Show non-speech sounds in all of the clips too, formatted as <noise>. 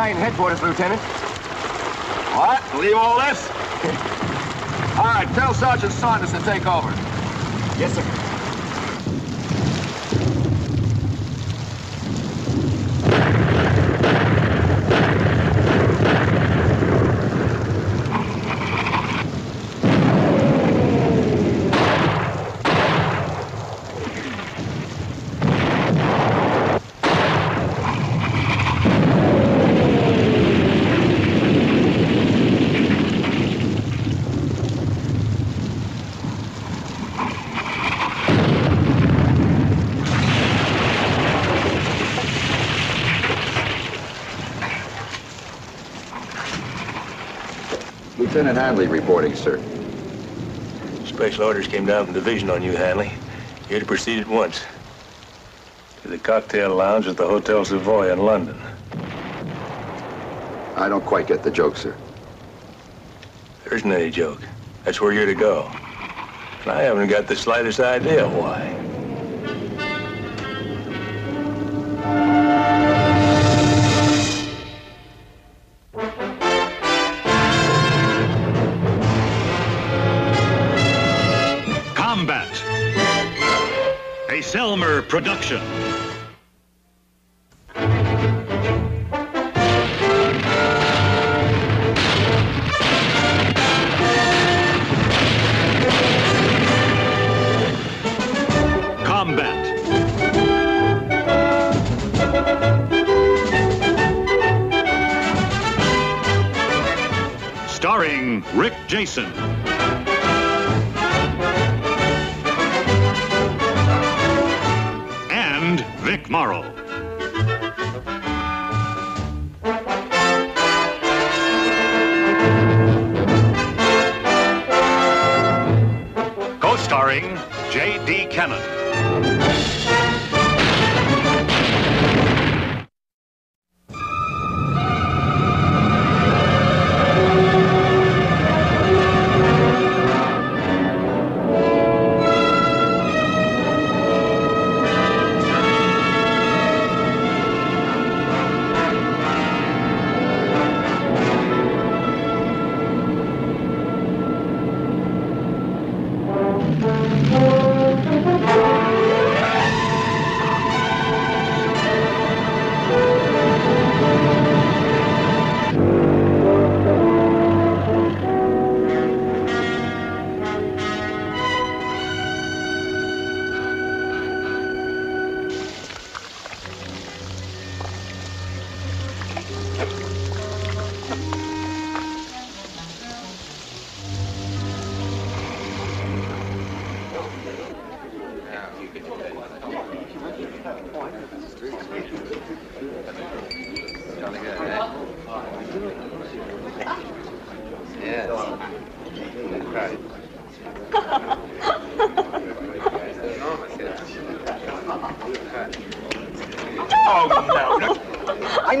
battalion headquarters, Lieutenant. What? Leave all this? <laughs> all right, tell Sergeant Saunders to take over. Yes, sir. Lieutenant Hanley reporting, sir. Special orders came down from division on you, Hanley. You're to proceed at once to the cocktail lounge at the Hotel Savoy in London. I don't quite get the joke, sir. There isn't any joke. That's where you're to go. And I haven't got the slightest idea why. Production. Combat. Starring Rick Jason. Vic Morrow. Co-starring J.D. Cannon.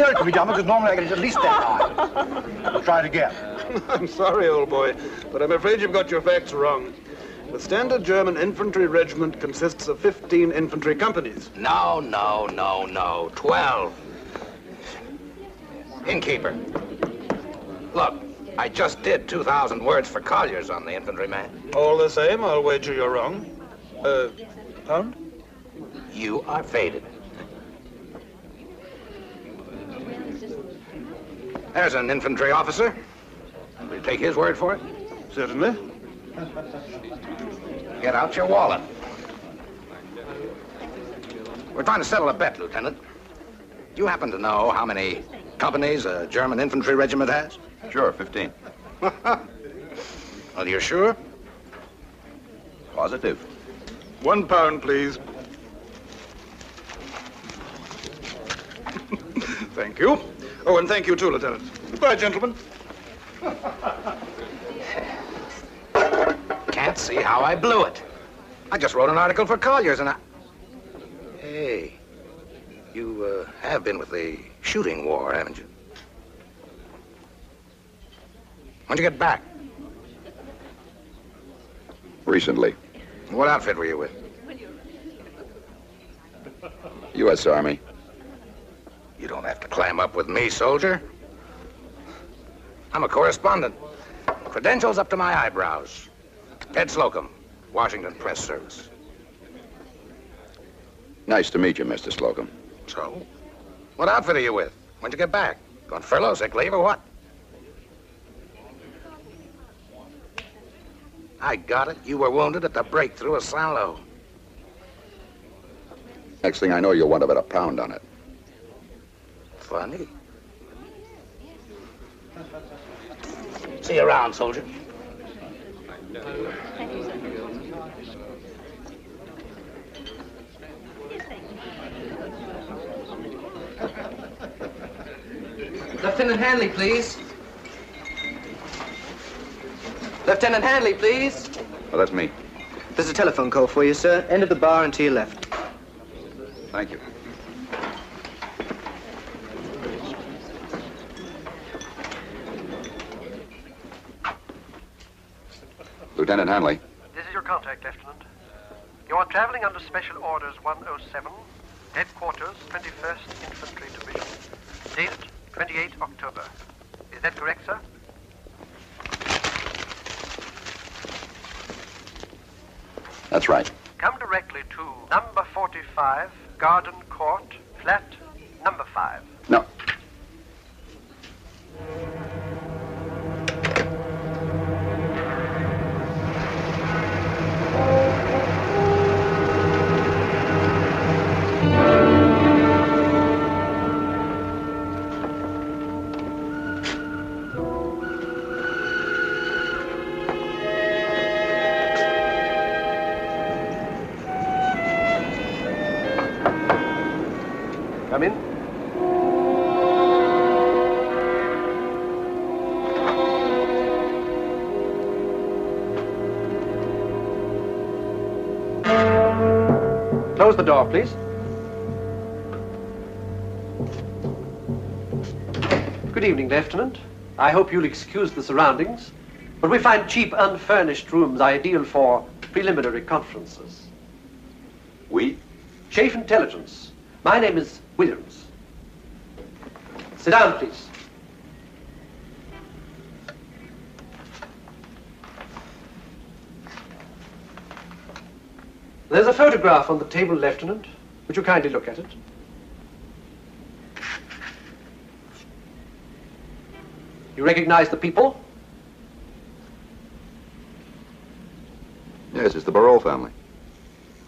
Look, I know it could be done because normally I get it at least that high. We'll try it again. <laughs> I'm sorry, old boy, but I'm afraid you've got your facts wrong. The standard German infantry regiment consists of 15 infantry companies. No, no, no, no. Twelve. Innkeeper. Look, I just did 2,000 words for Colliers on the infantryman. All the same, I'll wager you're wrong. Uh, pound? You are faded. There's an infantry officer. Will you take his word for it? Certainly. Get out your wallet. We're trying to settle a bet, Lieutenant. Do you happen to know how many companies a German infantry regiment has? Sure, 15. <laughs> Well, you're sure? Positive. One pound, please. <laughs> thank you. Oh, and thank you too, Lieutenant. Goodbye, gentlemen. <laughs> Can't see how I blew it. I just wrote an article for Colliers and I... Hey, you uh, have been with the shooting war, haven't you? When'd you get back? Recently. What outfit were you with? U.S. Army. You don't have to climb up with me, soldier. I'm a correspondent. Credentials up to my eyebrows. Ted Slocum, Washington Press Service. Nice to meet you, Mr. Slocum. So? What outfit are you with? When'd you get back? On furlough, sick leave, or what? I got it. You were wounded at the breakthrough of Saint Lo. Next thing I know, you'll want bet a pound on it. Funny. See you around, soldier. Lieutenant Hanley, please. Lieutenant Hanley, please. Well, that's me. There's a telephone call for you, sir. End of the bar and to your left. Thank you. Lieutenant Hanley. This is your contact, Lieutenant. You are traveling under Special Orders 107, Headquarters, 21st Infantry Division. Date 28 October. Is that correct, sir? That's right. Come directly to number 45, Garden Court, flat number 5. The door, please. Good evening, Lieutenant. I hope you'll excuse the surroundings, but we find cheap, unfurnished rooms ideal for preliminary conferences. We? Chief Intelligence. My name is Williams. Sit down, please. There's a photograph on the table, Lieutenant. Would you kindly look at it? You recognize the people? Yes, it's the Barol family.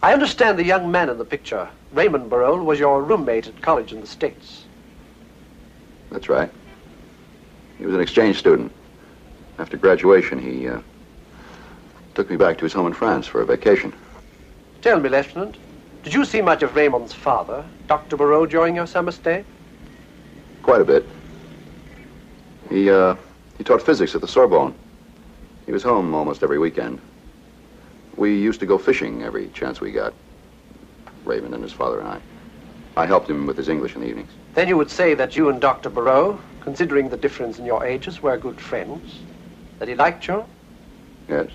I understand the young man in the picture, Raymond Barole, was your roommate at college in the States. That's right. He was an exchange student. After graduation, he uh, took me back to his home in France for a vacation. Tell me, Lieutenant, did you see much of Raymond's father, Dr. Barole, during your summer stay? Quite a bit. He, uh, he taught physics at the Sorbonne. He was home almost every weekend. We used to go fishing every chance we got. Raymond and his father and I. I helped him with his English in the evenings. Then you would say that you and Dr. Barole, considering the difference in your ages, were good friends. That he liked you, Yes.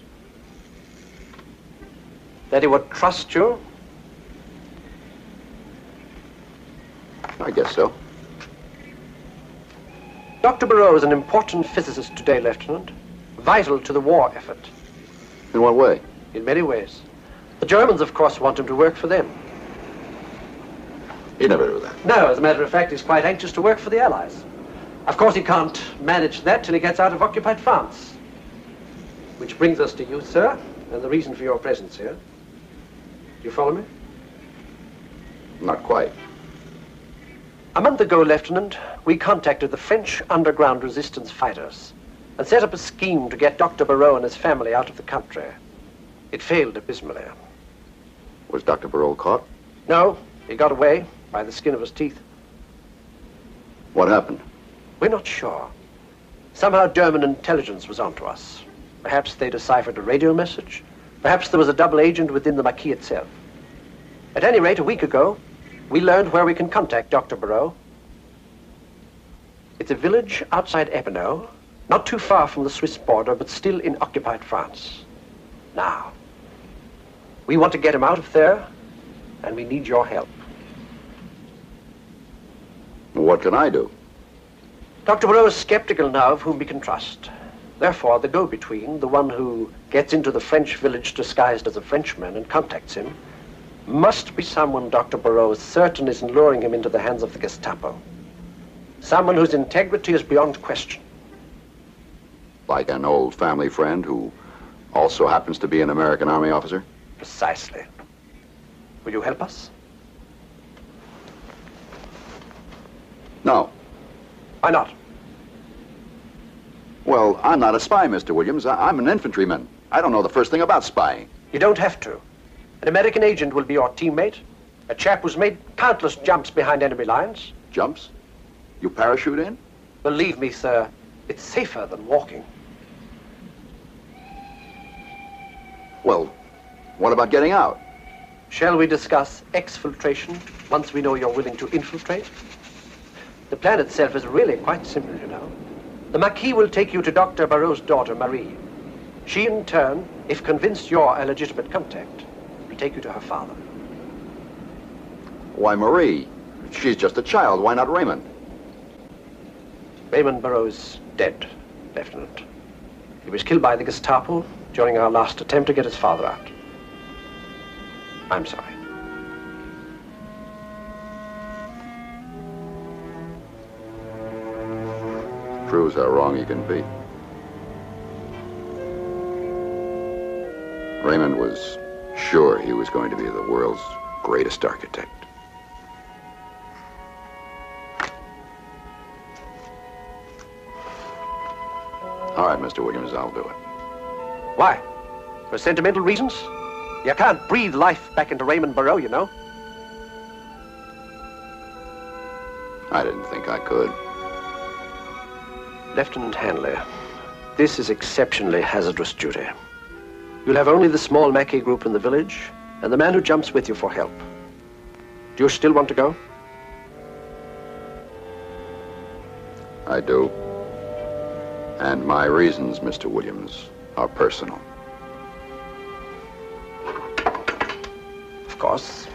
That he would trust you. I guess so. Dr. Barreau is an important physicist today, Lieutenant. Vital to the war effort, In what way? in many ways. The Germans, of course, want him to work for them. He'd never do that. No, as a matter of fact, he's quite anxious to work for the Allies. Of course, he can't manage that till he gets out of occupied France. Which brings us to you, sir, and the reason for your presence here. Do you follow me? Not quite. A month ago, Lieutenant, we contacted the French underground resistance fighters and set up a scheme to get Dr. Barreau and his family out of the country. It failed abysmally. Was Dr. Barole caught? No, he got away by the skin of his teeth. What happened? We're not sure. Somehow German intelligence was onto us. Perhaps they deciphered a radio message. Perhaps there was a double agent within the Maquis itself. At any rate, a week ago, we learned where we can contact Dr. Barreau. It's a village outside Epinal, not too far from the Swiss border, but still in occupied France. Now, we want to get him out of there, and we need your help. What can I do? Dr. Moreau is skeptical now of whom we can trust. Therefore, the go-between, the one who gets into the French village disguised as a Frenchman and contacts him, must be someone Dr. Moreau is certain isn't luring him into the hands of the Gestapo. Someone whose integrity is beyond question. Like an old family friend who also happens to be an American Army officer? Precisely. Will you help us? No. Why not? Well, I'm not a spy, Mr. Williams. I- I'm an infantryman. I don't know the first thing about spying. You don't have to. An American agent will be your teammate. A chap who's made countless jumps behind enemy lines. Jumps? You parachute in? Believe me, sir, it's safer than walking. Well, what about getting out? Shall we discuss exfiltration once we know you're willing to infiltrate? The plan itself is really quite simple, you know. The Maquis will take you to Dr. Barreau's daughter, Marie. She, in turn, if convinced you're a legitimate contact, will take you to her father. Why, Marie? She's just a child. Why not Raymond? Raymond Barreau's dead, Lieutenant. He was killed by the Gestapo during our last attempt to get his father out. I'm sorry. Proves how wrong he can be. Raymond was sure he was going to be the world's greatest architect. All right, Mr. Williams, I'll do it. Why? For sentimental reasons? You can't breathe life back into Raymond Barreau, you know. I didn't think I could. Lieutenant Hanley, this is exceptionally hazardous duty. You'll have only the small Maquis group in the village and the man who jumps with you for help. Do you still want to go? I do. And my reasons, Mr. Williams, are personal. Of course.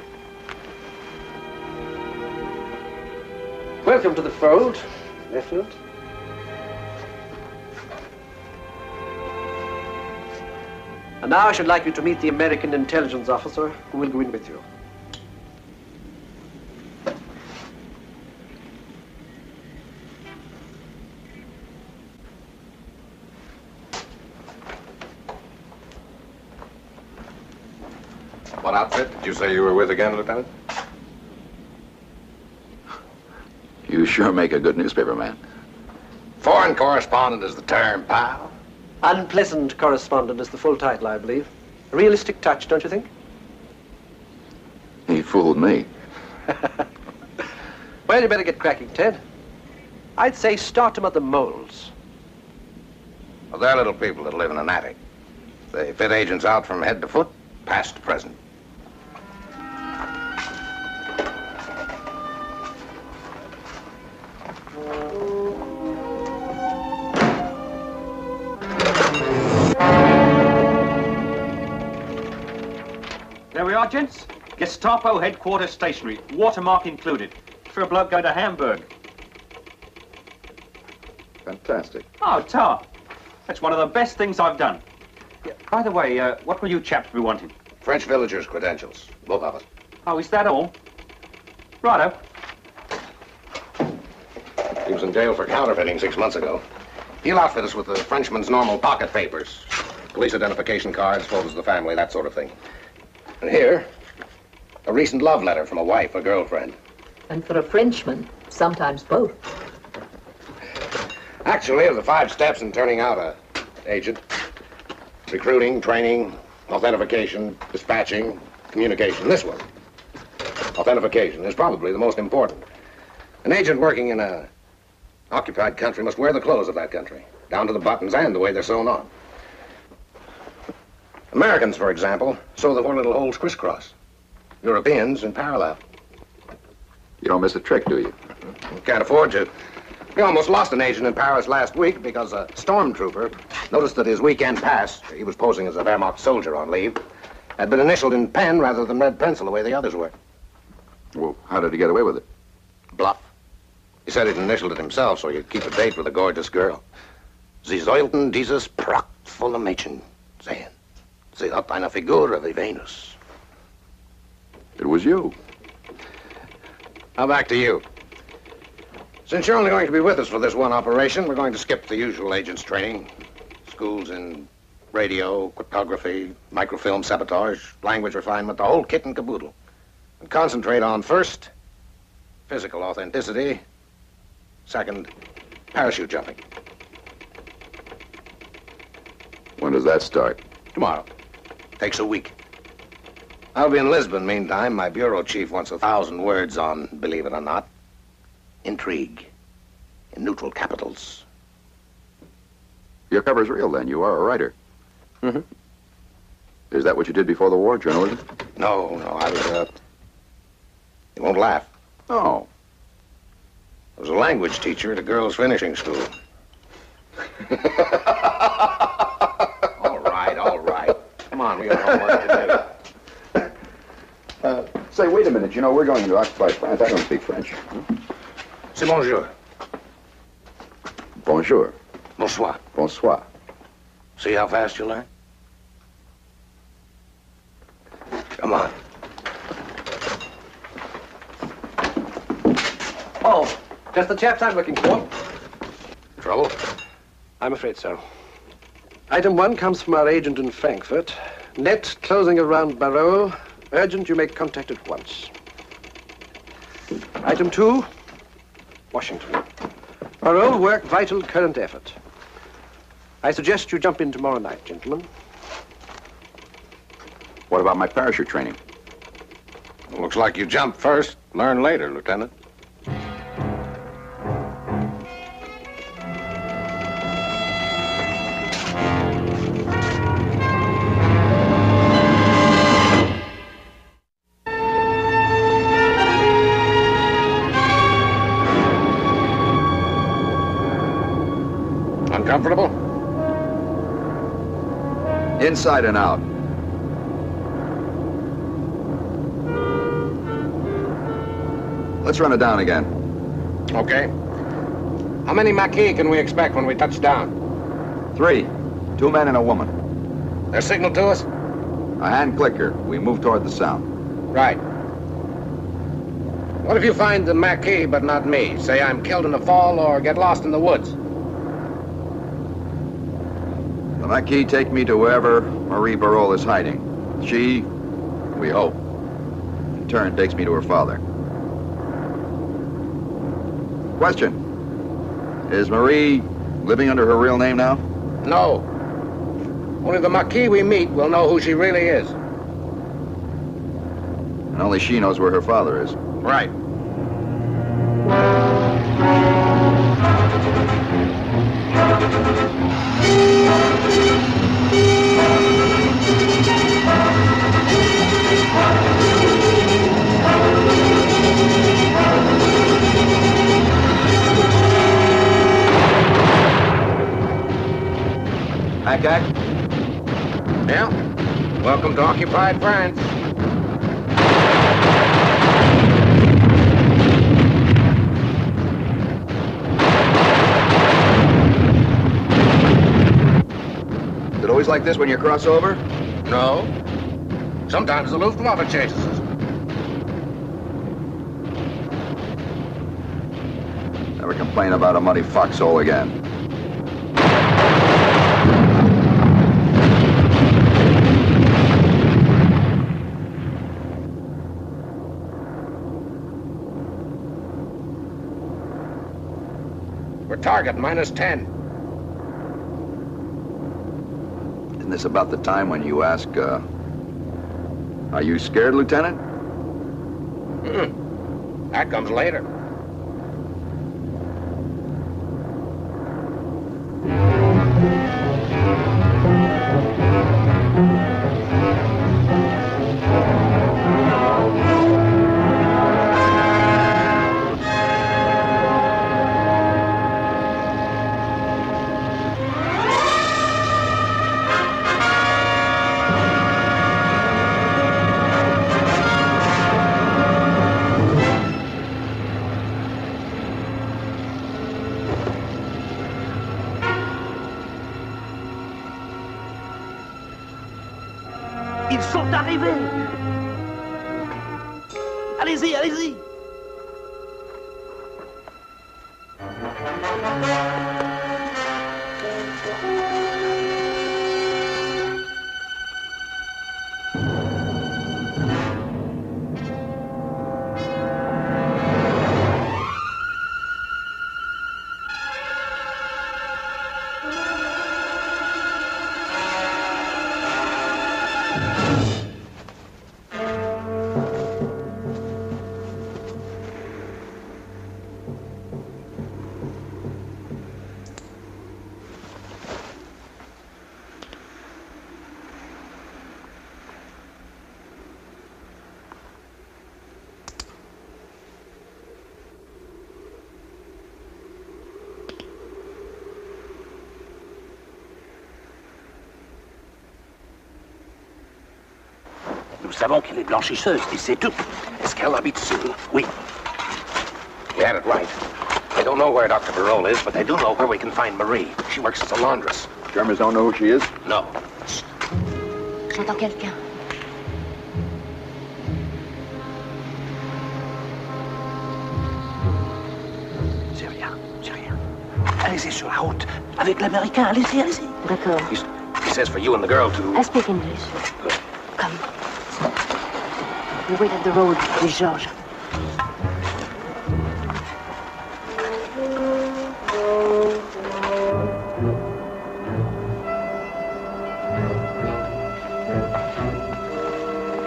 Welcome to the fold, Lieutenant. And now I should like you to meet the American intelligence officer who will go in with you. What outfit did you say you were with again, Lieutenant? You sure make a good newspaper man. Foreign correspondent is the term, pal. Unpleasant correspondent is the full title, I believe. A realistic touch, don't you think? He fooled me. <laughs> Well, you better get cracking, Ted. I'd say start him at the moles. Well, they're little people that live in an attic. They fit agents out from head to foot, past to present. Gents. Gestapo headquarters stationery, watermark included. For a bloke going to Hamburg. Fantastic. Oh, tar. That's one of the best things I've done. Yeah, by the way, uh, what will you chaps be wanting? French villagers' credentials, both of us. Oh, is that all? Righto. He was in jail for counterfeiting six months ago. He'll outfit us with the Frenchman's normal pocket papers. Police identification cards, photos of the family, that sort of thing. And here, a recent love letter from a wife or girlfriend. And for a Frenchman, sometimes both. Actually, of the five steps in turning out a agent, recruiting, training, authentication, dispatching, communication, this one, authentication, is probably the most important. An agent working in a occupied country must wear the clothes of that country, down to the buttons and the way they're sewn on. Americans, for example, sew the four little holes crisscross. Europeans in parallel. You don't miss a trick, do you? Can't afford to. We almost lost an agent in Paris last week because a stormtrooper noticed that his weekend pass, he was posing as a Wehrmacht soldier on leave, had been initialed in pen rather than red pencil the way the others were. Well, how did he get away with it? Bluff. He said he'd initialed it himself so he'd keep a date with a gorgeous girl. Sie sollten dieses prachtvolle Mädchen sehen. Sie hat eine Figur wie Venus. It was you. Now back to you. Since you're only going to be with us for this one operation, we're going to skip the usual agent's training. Schools in radio, cryptography, microfilm sabotage, language refinement, the whole kit and caboodle. And concentrate on first, physical authenticity. Second, parachute jumping. When does that start? Tomorrow. Takes a week. I'll be in Lisbon meantime. My bureau chief wants a thousand words on, believe it or not, intrigue in neutral capitals. Your cover's real then. You are a writer. Mm-hmm. Is that what you did before the war, journalism? No, no, I was, uh... You won't laugh. Oh. I was a language teacher at a girls' finishing school. <laughs> all right, all right. Come on, we got homework to Uh, say, wait a minute. You know, we're going to occupy France. I don't speak French. do. C'est bonjour. Bonjour. Bonsoir. Bonsoir. See how fast you learn? Come on. Oh, just the chaps I'm looking for. Trouble? I'm afraid so. Item one comes from our agent in Frankfurt. Net closing around Barreau. Urgent, you make contact at once. Item two, Washington. Barreau work vital current effort. I suggest you jump in tomorrow night, gentlemen. What about my parachute training? Looks like you jump first, learn later, Lieutenant. Inside and out. Let's run it down again. Okay. How many Maquis can we expect when we touch down? Three. Two men and a woman. Their signal to us? A hand clicker. We move toward the sound. Right. What if you find the Maquis but not me? Say I'm killed in the fall or get lost in the woods. The Maquis take me to wherever Marie Barol is hiding. She, we hope, in turn takes me to her father. Question. Is Marie living under her real name now? No. Only the Maquis we meet will know who she really is. And only she knows where her father is. Right. Welcome to occupied France. Is it always like this when you cross over? No. Sometimes the Luftwaffe chases us. Never complain about a muddy foxhole again. We're target minus 10. Isn't this about the time when you ask, uh, are you scared, Lieutenant? Mm. That comes later. Savons qu'elle est blanchisseuse, et c'est tout. Est-ce qu'elle habite seule? Oui. You had it right. They don't know where Dr. Barole is, but they do know where we can find Marie. She works as a laundress. Germans don't know who she is? No. J'entends quelqu'un. C'est rien, c'est rien. Allez-y sur la route. Avec l'américain, allez-y, allez-y. D'accord. He says for you and the girl to... I speak English. We wait at the road with Georges.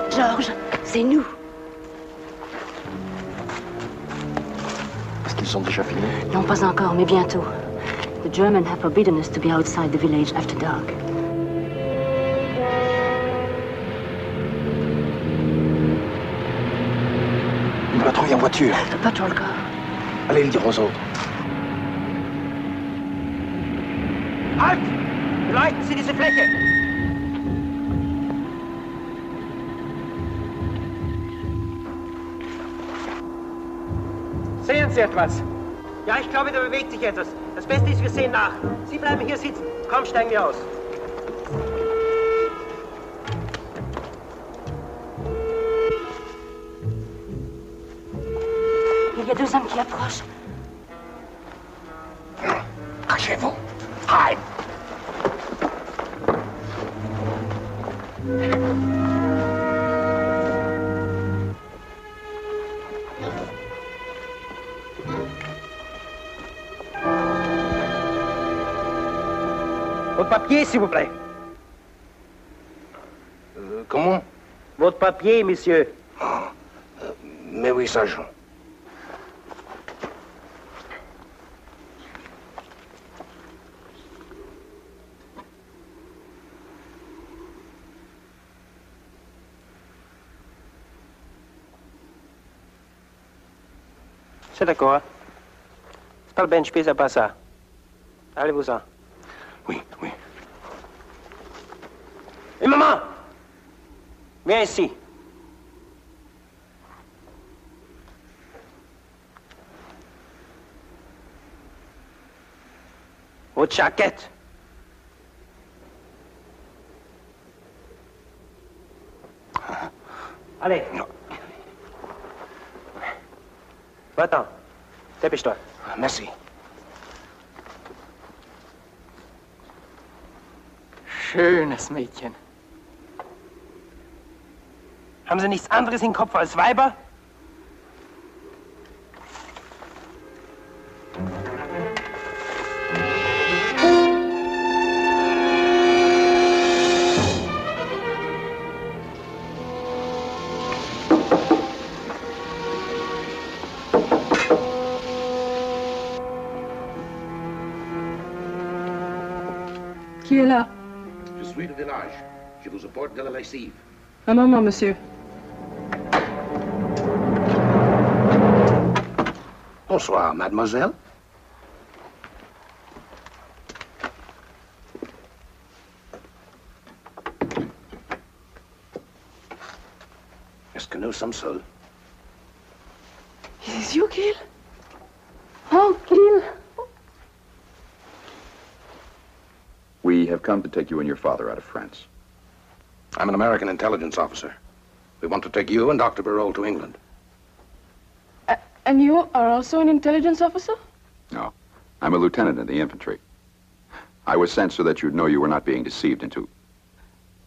Georges, c'est nous. Est-ce qu'ils sont déjà finis? Non, pas encore, mais bientôt. The Germans have forbidden us to be outside the village after dark. Une patrouille en voiture. The patrol car. Allez le dire aux autres. Halt! Beleuchten Sie diese Fläche! Sehen Sie etwas? Ja, ich glaube, da bewegt sich etwas. Das Beste ist, wir sehen nach. Sie bleiben hier sitzen. Komm, steigen wir aus. S'il vous plaît. Euh, comment? Votre papier, monsieur. Mais oui, sergent. C'est d'accord. hein? C'est pas le bench c'est pas ça. Allez-vous-en. Wer ist sie? Und Jackett. Ah. Allez. Va-t'en. Dépêche-toi. Merci. Schönes Mädchen. Haben Sie nichts anderes im Kopf als Weiber? Qui est là Je suis le village. Je vous apporte de la lessive. Un moment, monsieur. Bonsoir, mademoiselle. Est-ce que nous sommes seuls Is you, Gil? Oh, Gil. We have come to take you and your father out of France. I'm an American intelligence officer. We want to take you and Dr. Barol to England. And you are also an intelligence officer? No. I'm a lieutenant in the infantry. I was sent so that you'd know you were not being deceived into.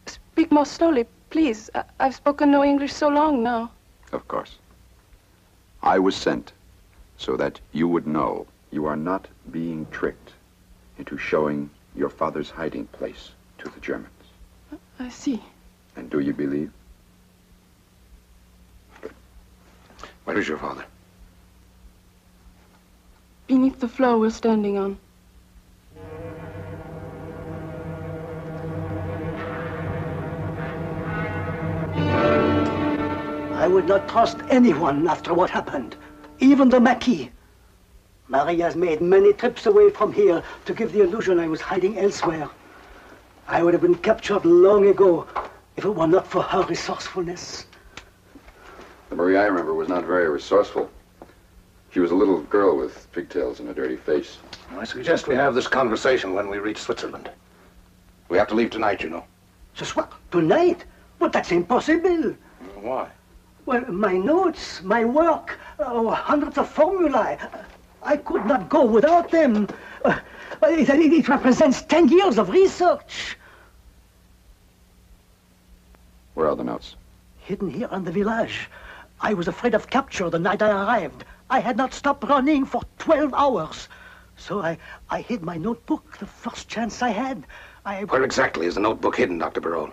Speak more slowly, please. I- I've spoken no English so long now. Of course. I was sent so that you would know you are not being tricked into showing your father's hiding place to the Germans. I see. And do you believe? Where is your father? Beneath the floor we're standing on. I would not trust anyone after what happened, even the Maquis. Marie has made many trips away from here to give the illusion I was hiding elsewhere. I would have been captured long ago if it were not for her resourcefulness. The Marie I remember was not very resourceful. She was a little girl with pigtails and a dirty face. I suggest we have this conversation when we reach Switzerland. We have to leave tonight, you know. Just what? Tonight? But that's impossible. Why? Well, my notes, my work, oh, hundreds of formulae. I could not go without them. Uh, it, it represents 10 years of research. Where are the notes? Hidden here in the village. I was afraid of capture the night I arrived. I had not stopped running for 12 hours. So I, I hid my notebook the first chance I had. I... Where exactly is the notebook hidden, Dr. Barol?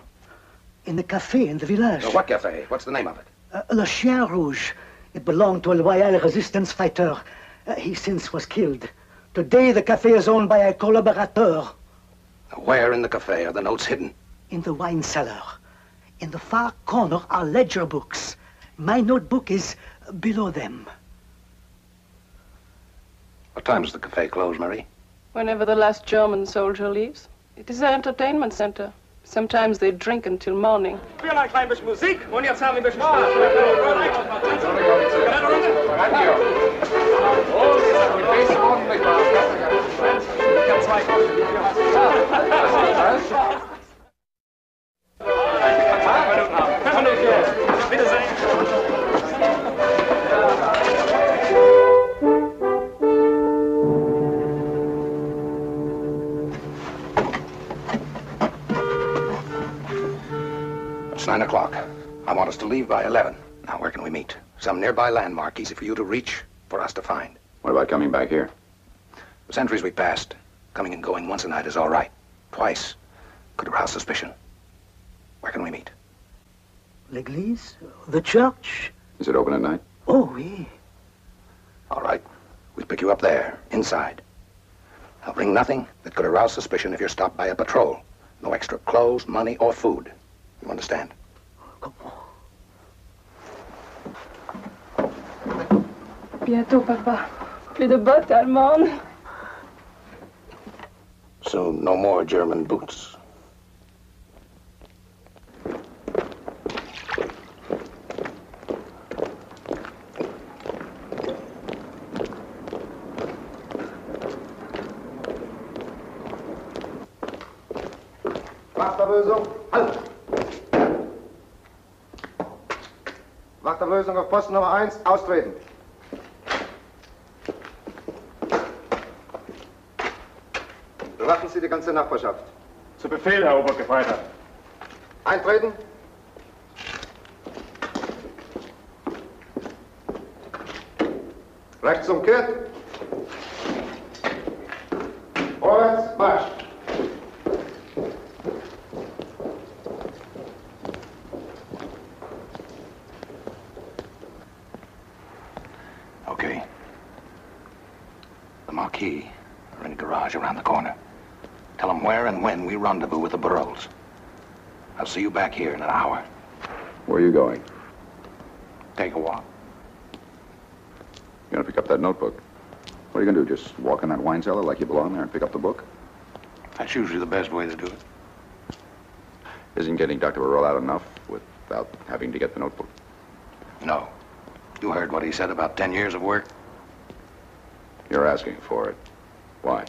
In the cafe in the village. Uh, what cafe? What's the name of it? Uh, Le Chien Rouge. It belonged to a loyal resistance fighter. Uh, he since was killed. Today, the cafe is owned by a collaborateur. Where in the cafe are the notes hidden? In the wine cellar. In the far corner are ledger books. My notebook is below them. What time does the cafe close, Marie? Whenever the last German soldier leaves. It is an entertainment center. Sometimes they drink until morning. Spielen ein klein bisschen Musik und jetzt haben wir ein bisschen It's nine o'clock. I want us to leave by 11. Now, where can we meet? Some nearby landmark, easy for you to reach, for us to find. What about coming back here? The sentries we passed, coming and going once a night is all right. Twice could arouse suspicion. Where can we meet? L'église? The church? Is it open at night? Oh, oui. All right. We'll pick you up there, inside. I'll bring nothing that could arouse suspicion if you're stopped by a patrol. No extra clothes, money, or food. You understand? Bientôt, papa. Plus de bottes allemandes. Soon, no more German boots. Wachterlösung auf Posten Nummer 1, austreten. Bewachen Sie die ganze Nachbarschaft. Zu Befehl, Herr Obergefreiter. Eintreten. Rechts umkehrt. The Maquis are in a garage around the corner. Tell them where and when we rendezvous with the Barols. I'll see you back here in an hour. Where are you going? Take a walk. You're gonna pick up that notebook. What are you gonna do? Just walk in that wine cellar like you belong there and pick up the book? That's usually the best way to do it. Isn't getting Dr. Barol out enough without having to get the notebook? No. You heard what he said about 10 years of work? You're asking for it. Why?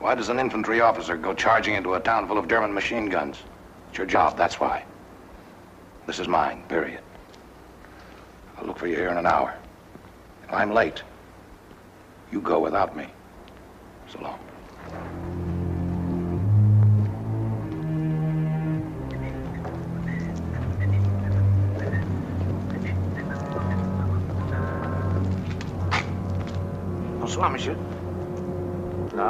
Why does an infantry officer go charging into a town full of German machine guns? It's your job, that's why. This is mine, period. I'll look for you here in an hour. If I'm late, you go without me. So long. Bonsoir, monsieur. Guten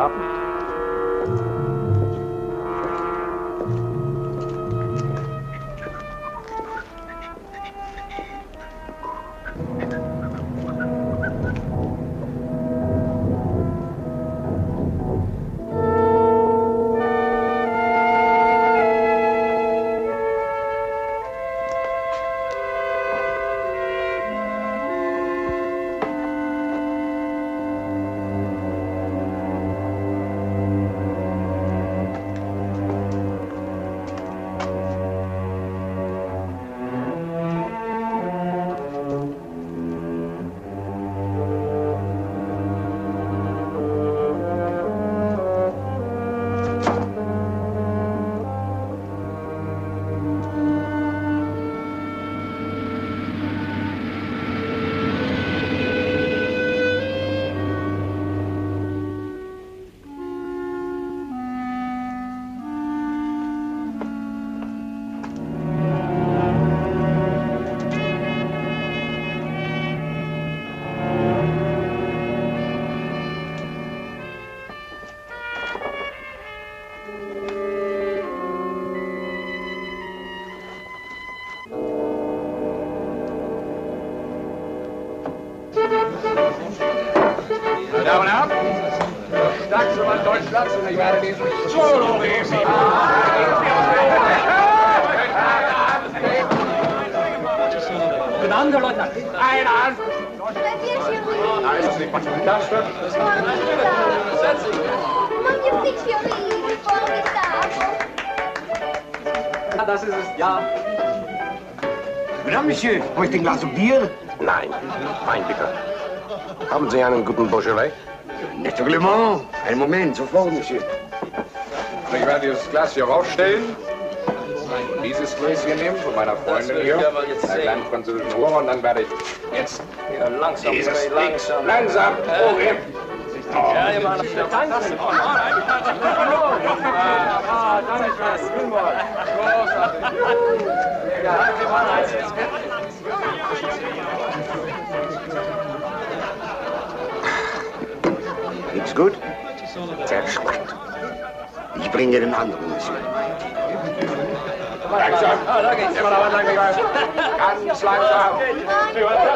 arrivarvi solo le Guten das ist es, ja. Madame, Monsieur, möchte ein Glas Bier? Nein, nein, bitte. Haben Sie einen guten Beaujolais? Naturellement. Einen Moment, sofort, Monsieur. Ich werde dieses Glas hier rausstellen. Dieses Gläschen nehmen von meiner Freundin hier. Einen kleinen französischen Rohr und dann werde ich jetzt Ja, langsam, dieses langsam. langsam. Oh, hier. Ja, ja, Mann. Danke. Ah, danke. Großartig. Ja, wir waren eins. Sehr schlecht. Ich bringe den anderen, Monsieur. Langsam. Da geht's. Immer noch langsam. Ganz langsam. Ja, ja,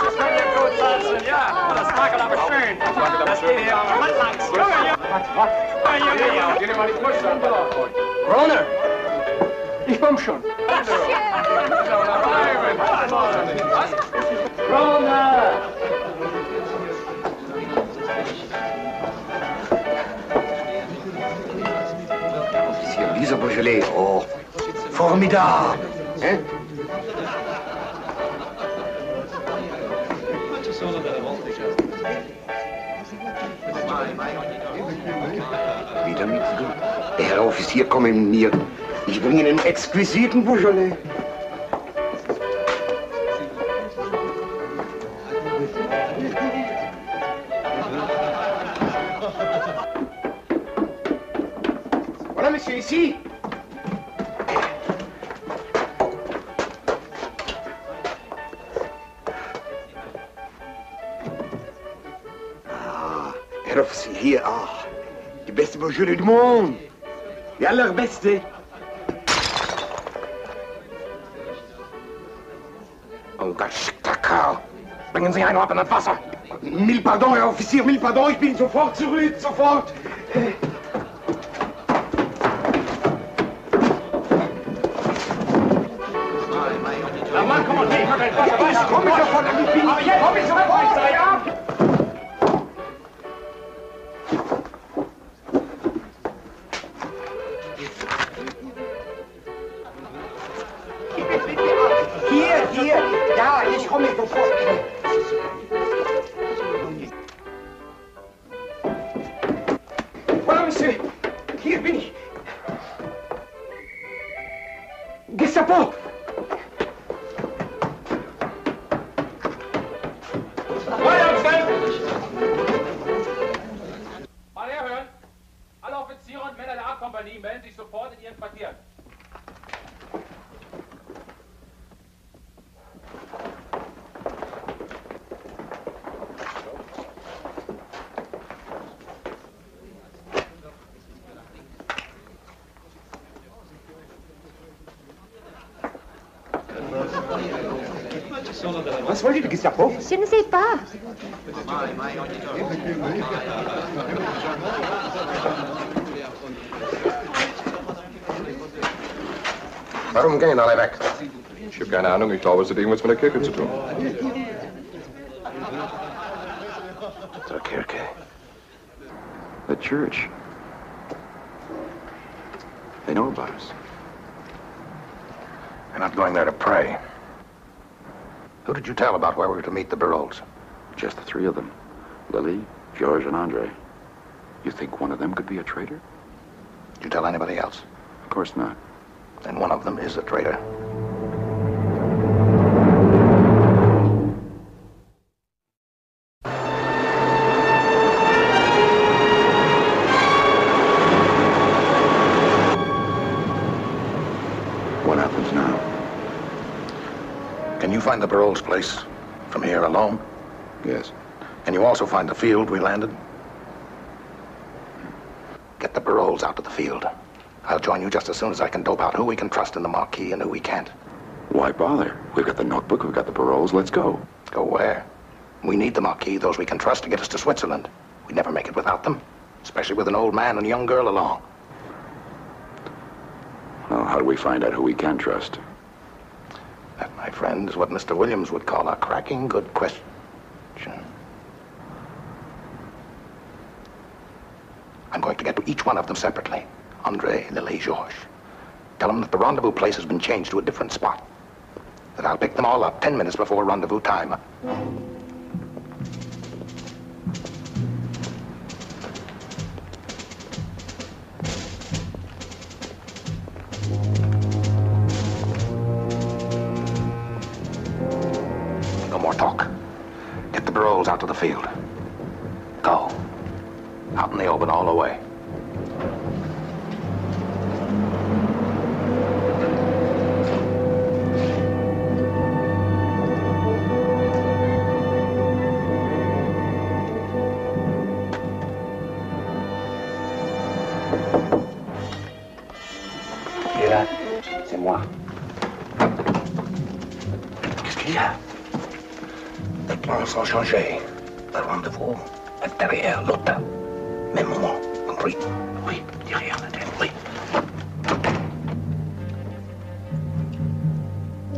das ja gut, Salzen, ja. Das mag aber schön. Das geht ja Mann langs. Junge, Junge. Junge, Geh dir mal die Brust an. Kroner! Ich komm schon. Kroner! Monsieur, dieser Beaujolais, oh, formidable. Hein? Wieder nichts gut. Der Herr Offizier komme mit mir. Ich bringe einen exquisiten Beaujolais. Beaujolais du monde. Die allerbeste. Ungeschickter Kerl. Bringen Sie einen ab in das Wasser. Mille pardon, Herr Offizier, mille pardon, ich bin sofort zurück, sofort. Was wollt ihr, die Gestapo? Je ne sais pas. Warum gehen alle weg? Ich habe keine Ahnung. Ich glaube, es hat irgendwas mit der Kirche zu tun. Der Kirche. The church. They know about us. We're not going there to pray. Did you tell about where we were to meet the Barols? Just the three of them. Lily, George, and Andre. You think one of them could be a traitor? Did you tell anybody else? Of course not. Then one of them is a traitor. Can you find the Barols' place from here alone? Yes. And you also find the field we landed? Get the Barols out to the field. I'll join you just as soon as I can dope out who we can trust in the Maquis and who we can't. Why bother? We've got the notebook, we've got the Barols. Let's go. Go where? We need the Maquis, those we can trust to get us to Switzerland. We'd never make it without them, especially with an old man and a young girl along. Well, how do we find out who we can trust? My friend, is what Mr. Williams would call a cracking good question. I'm going to get to each one of them separately. Andre, Lily, Georges. Tell them that the rendezvous place has been changed to a different spot. That I'll pick them all up ten minutes before rendezvous time. Talk. Get the Barols out to the field. Go. Out in the open all the way. Plans sont changés. Le rendez-vous est derrière l'hôtel. Même moment, compris Oui, derrière la tête, oui.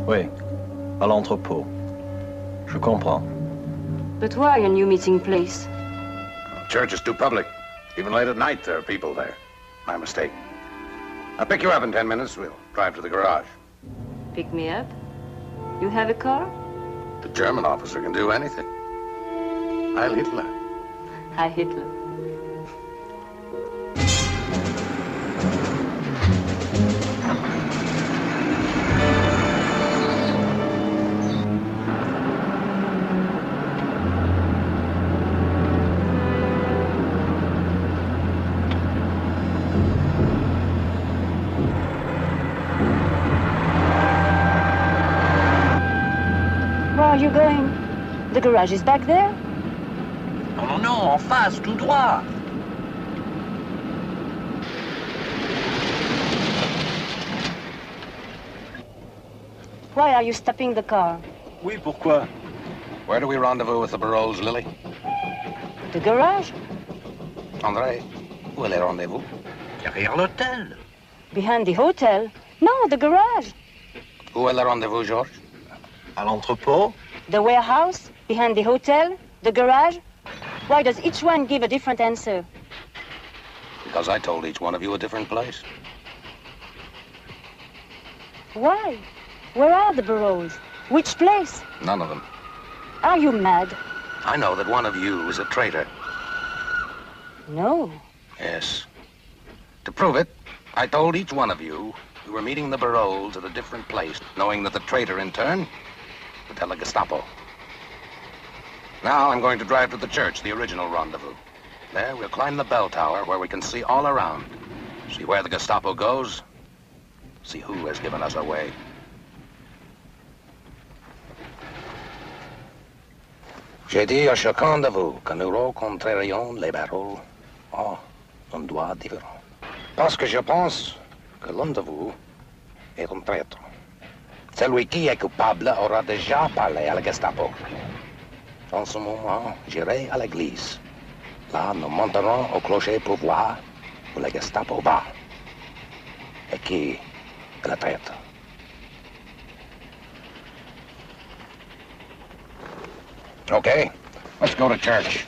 Oui, à l'entrepôt. Je comprends. But why a new meeting place? Church is too public. Even late at night, there are people there. My mistake. I'll pick you up in ten minutes. We'll drive to the garage. Pick me up? You have a car? The German officer can do anything. Heil Hitler. Hi, Hitler. Where are you going? The garage is back there? En face, tout droit. Why are you stopping the car? Oui, pourquoi? Where do we rendezvous with the Barols, Lily? The garage? André, où est le rendezvous? Derrière l'hôtel. Behind the hotel? No, the garage. Où est le rendezvous, Georges? À l'entrepôt? The warehouse? Behind the hotel? The garage? Why does each one give a different answer? Because I told each one of you a different place. Why? Where are the Barols? Which place? None of them. Are you mad? I know that one of you is a traitor. No. Yes. To prove it, I told each one of you we were meeting the Barols at a different place, knowing that the traitor, in turn, would tell the Gestapo. Now I'm going to drive to the church, the original rendezvous. There, we'll climb the bell tower where we can see all around. See where the Gestapo goes. See who has given us away. J'ai dit à chacun de vous que nous rencontrerions les Barols en oh, endroits différents. Parce que je pense que l'un de vous est un traître. Celui qui est coupable aura déjà parlé à la Gestapo. En ce moment, j'irai à l'église. Là, nous monterons au clocher pour voir où la Gestapo va. Et qui est le traître. Okay, let's go to church.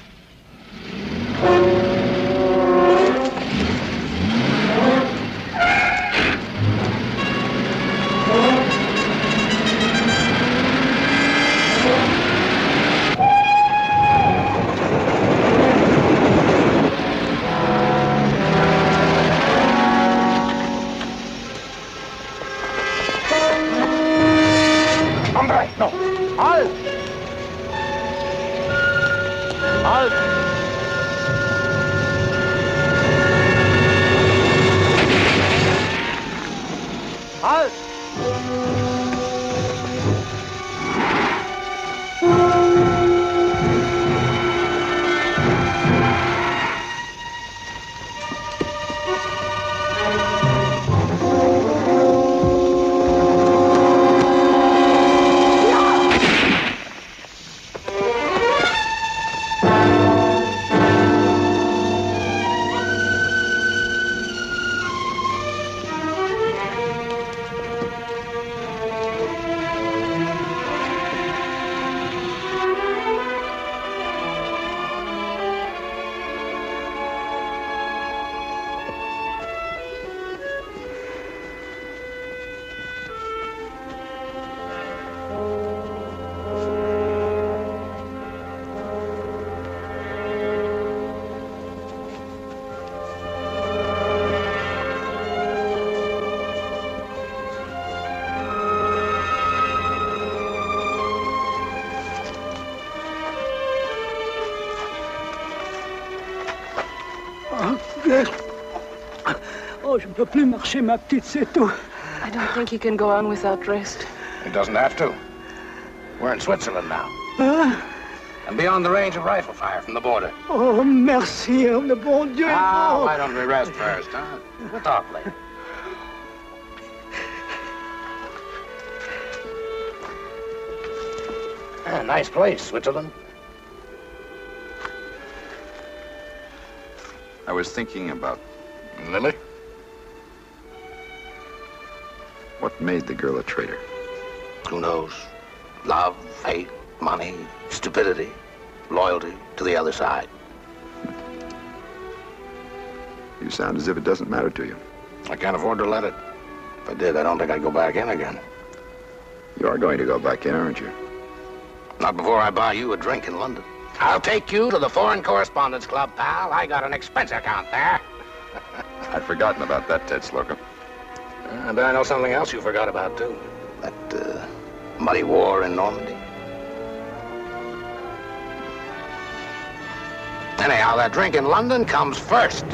Peux plus marcher, ma petite, c'est tout. I don't think he can go on without rest. He doesn't have to. We're in Switzerland now, Hein? and beyond the range of rifle fire from the border. Oh, merci, oh, le bon Dieu. Ah, Oh. why don't we rest first, huh? We'll talk later. Ah, nice place, Switzerland. I was thinking about made the girl a traitor. Who knows? Love, hate, money, stupidity, loyalty to the other side. <laughs> You sound as if it doesn't matter to you. I can't afford to let it. If I did, I don't think I'd go back in again. You are going to go back in, aren't you? Not before I buy you a drink in London. I'll take you to the Foreign Correspondents Club, pal. I got an expense account there. <laughs> I'd forgotten about that, Ted Slocum. And I know something else you forgot about, too. That, uh, muddy war in Normandy. Anyhow, that drink in London comes first.